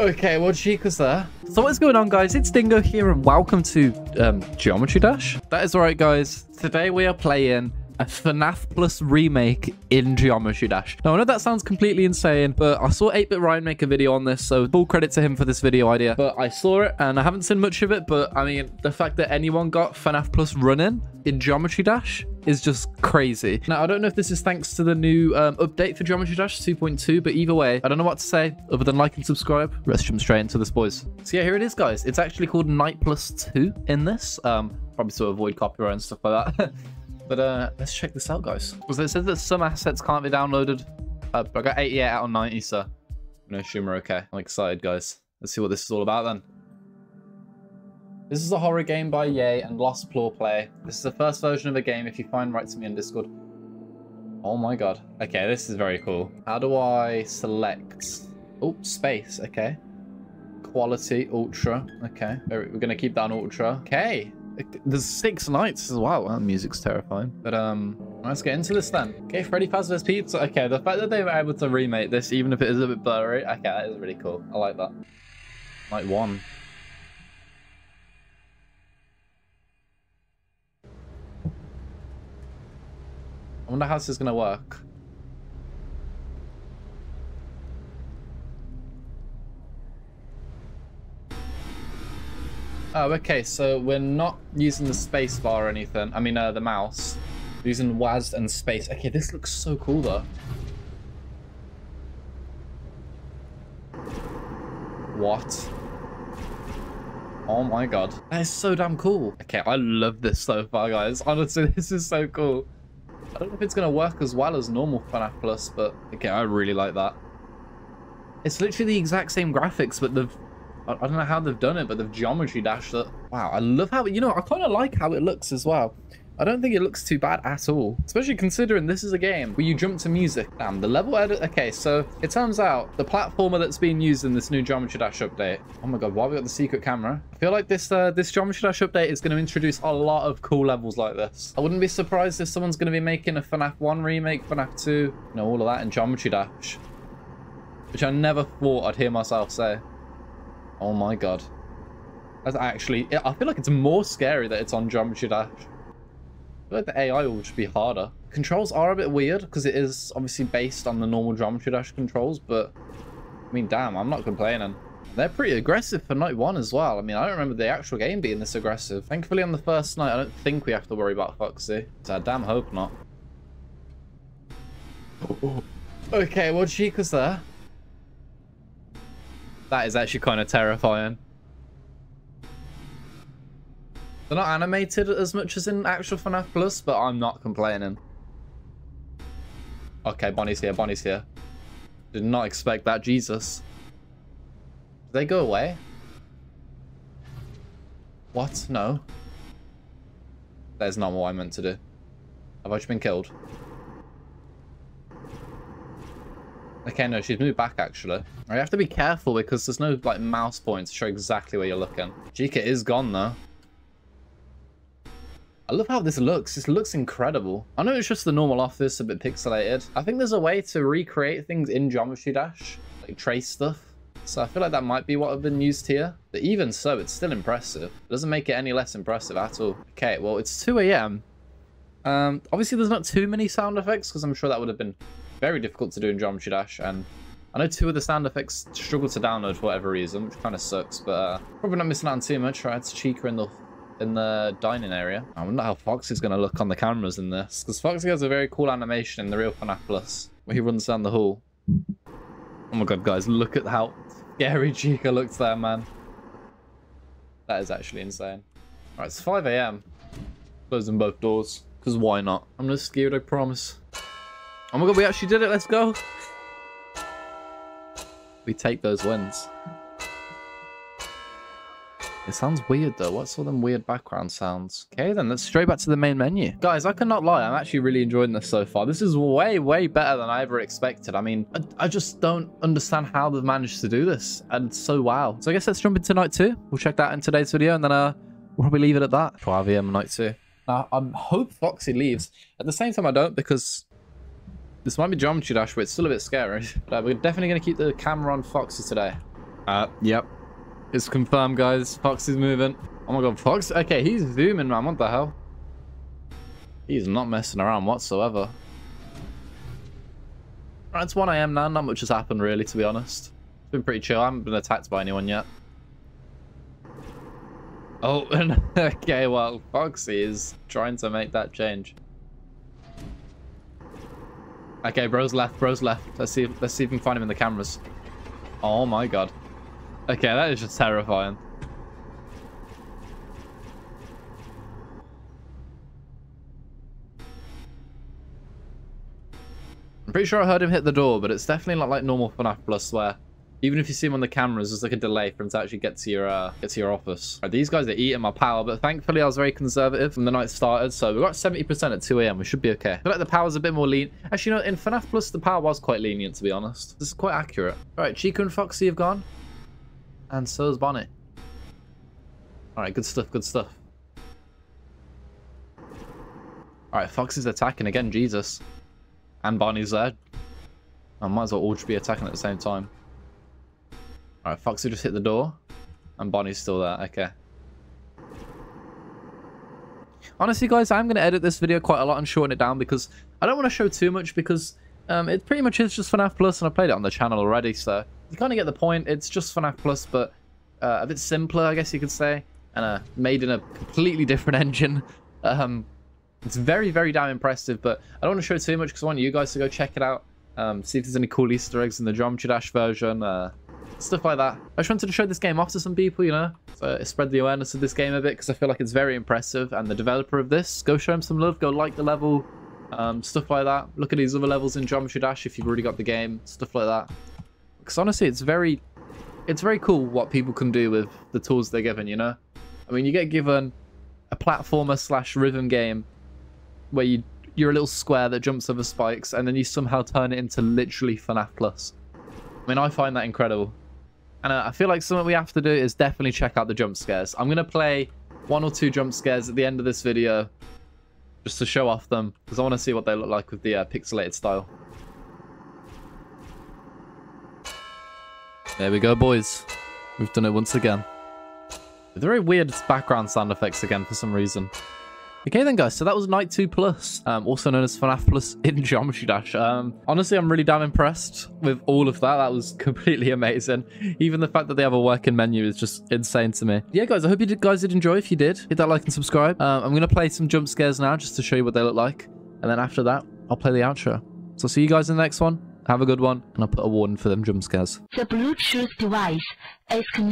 Okay, well, Chica's there. So what's going on, guys? It's Dingo here, and welcome to um, Geometry Dash. That is right, guys. Today we are playing a FNAF Plus remake in Geometry Dash. Now, I know that sounds completely insane, but I saw 8-Bit Ryan make a video on this, so full credit to him for this video idea. But I saw it, and I haven't seen much of it, but I mean, the fact that anyone got FNAF Plus running in Geometry Dash is just crazy. Now, I don't know if this is thanks to the new um, update for Geometry Dash 2.2, but either way, I don't know what to say other than like and subscribe. Let's jump straight into this, boys. So yeah, here it is, guys. It's actually called Night Plus 2 in this. Um, probably to avoid copyright and stuff like that. but uh, let's check this out, guys. Because it says that some assets can't be downloaded. Uh, I got 88 out of 90, so I'm going to assume we're okay. I'm excited, guys. Let's see what this is all about then. This is a horror game by Yay and Lost Floor Play. This is the first version of a game. If you find, write to me on Discord. Oh my god. Okay, this is very cool. How do I select? Oh, space. Okay. Quality, ultra. Okay. We're going to keep that on ultra. Okay. There's six nights as well. That music's terrifying. But um, let's get into this then. Okay, Freddy Fazbear's Pizza. Okay, the fact that they were able to remake this, even if it is a bit blurry, okay, that is really cool. I like that. Night one. Wonder how this is going to work. Oh, okay, so we're not using the space bar or anything. I mean, uh, the mouse. We're using WASD and space. Okay, this looks so cool, though. What? Oh my god. That is so damn cool. Okay, I love this so far, guys. Honestly, this is so cool. I don't know if it's going to work as well as normal FNAF Plus, but okay, I really like that. It's literally the exact same graphics, but they've... I don't know how they've done it, but they've geometry dashed it. Wow, I love how... You know, I kind of like how it looks as well. I don't think it looks too bad at all. Especially considering this is a game where you jump to music. Damn, the level edit... Okay, so it turns out the platformer that's being used in this new Geometry Dash update... Oh my god, why have we got the secret camera? I feel like this uh, this Geometry Dash update is going to introduce a lot of cool levels like this. I wouldn't be surprised if someone's going to be making a FNAF 1 remake, FNAF 2, you know, all of that in Geometry Dash. Which I never thought I'd hear myself say. Oh my god. That's actually... I feel like it's more scary that it's on Geometry Dash like the AI will just be harder. Controls are a bit weird because it is obviously based on the normal Geometry Dash controls, but I mean, damn, I'm not complaining. They're pretty aggressive for night one as well. I mean, I don't remember the actual game being this aggressive. Thankfully, on the first night, I don't think we have to worry about Foxy. So I damn hope not. Okay, well, Chica's there. That is actually kind of terrifying. They're not animated as much as in actual FNAF Plus, but I'm not complaining. Okay, Bonnie's here, Bonnie's here. Did not expect that, Jesus. Did they go away? What? No. That is not what I meant to do. Have I just been killed? Okay, no, she's moved back, actually. You have to be careful because there's no, like, mouse points to show exactly where you're looking. Chica is gone, though. I love how this looks. This looks incredible. I know it's just the normal office, a bit pixelated. I think there's a way to recreate things in Geometry Dash, like trace stuff. So I feel like that might be what have been used here. But even so, it's still impressive. It doesn't make it any less impressive at all. Okay, well, it's 2 a.m. Um, obviously, there's not too many sound effects because I'm sure that would have been very difficult to do in Geometry Dash. And I know two of the sound effects struggle to download for whatever reason, which kind of sucks. But uh, probably not missing out on too much. Right, it's Chica in the in the dining area. I wonder how Foxy's going to look on the cameras in this. Because Foxy has a very cool animation in the real FNAF where he runs down the hall. Oh my god, guys, look at how scary Chica looks there, man. That is actually insane. Alright, it's 5 a.m. Closing both doors. Because why not? I'm not scared, I promise. Oh my god, we actually did it. Let's go. We take those wins. It sounds weird though. What's all them weird background sounds? Okay, then let's straight back to the main menu. Guys, I cannot lie. I'm actually really enjoying this so far. This is way, way better than I ever expected. I mean, I, I just don't understand how they've managed to do this. And so wow. So I guess let's jump into night two. We'll check that in today's video and then uh, we'll probably leave it at that. 12 a.m. night two. Now, I hope Foxy leaves. At the same time, I don't because This might be Geometry Dash, but it's still a bit scary. But we're definitely going to keep the camera on Foxy today. Uh, yep. It's confirmed, guys. Foxy's moving. Oh my god, Fox. Okay, he's zooming, man. What the hell? He's not messing around whatsoever. Right, it's 1 a.m. now. Not much has happened, really, to be honest. It's been pretty chill. I haven't been attacked by anyone yet. Oh, okay, well, Foxy is trying to make that change. Okay, bro's left, bro's left. Let's see, let's see if we can find him in the cameras. Oh my god. Okay, that is just terrifying. I'm pretty sure I heard him hit the door, but it's definitely not like normal FNAF Plus where even if you see him on the cameras, there's like a delay for him to actually get to your uh, get to your office. Right, these guys are eating my power, but thankfully I was very conservative when the night started, so we got 70% at 2 a.m. We should be okay. I feel like the power's a bit more lean. Actually, you know, in FNAF Plus, the power was quite lenient, to be honest. This is quite accurate. All right, Chica and Foxy have gone, and so is Bonnie. All right, good stuff, good stuff. All right, Foxy's attacking again, Jesus. And Bonnie's there. I might as well all just be attacking at the same time. Alright, Foxy just hit the door. And Bonnie's still there. Okay. Honestly, guys, I'm going to edit this video quite a lot and shorten it down because I don't want to show too much because um, it pretty much is just FNAF Plus and I've played it on the channel already, so you kind of get the point. It's just FNAF Plus, but uh, a bit simpler, I guess you could say, and uh, made in a completely different engine. Um, it's very, very damn impressive, but I don't want to show too much because I want you guys to go check it out. Um, see if there's any cool Easter eggs in the Geometry Dash version. Uh, stuff like that. I just wanted to show this game off to some people, you know, so spread the awareness of this game a bit because I feel like it's very impressive. And the developer of this, go show him some love, go like the level, um, stuff like that. Look at these other levels in Geometry Dash if you've already got the game, stuff like that. Because honestly, it's very, it's very cool what people can do with the tools they're given, you know. I mean, you get given a platformer slash rhythm game where you you're a little square that jumps over spikes, and then you somehow turn it into literally FNAF Plus. I mean, I find that incredible. And I feel like something we have to do is definitely check out the jump scares. I'm going to play one or two jump scares at the end of this video just to show off them because I want to see what they look like with the uh, pixelated style. There we go, boys. We've done it once again. The very weird background sound effects again for some reason. Okay then guys, so that was Night 2 Plus, um, also known as FNAF Plus in Geometry Dash. Um, honestly, I'm really damn impressed with all of that. That was completely amazing. Even the fact that they have a working menu is just insane to me. Yeah guys, I hope you did, guys did enjoy. If you did, hit that like and subscribe. Um, I'm going to play some jump scares now just to show you what they look like. And then after that, I'll play the outro. So see you guys in the next one. Have a good one. And I'll put a warning for them jump scares. The Bluetooth device is connected.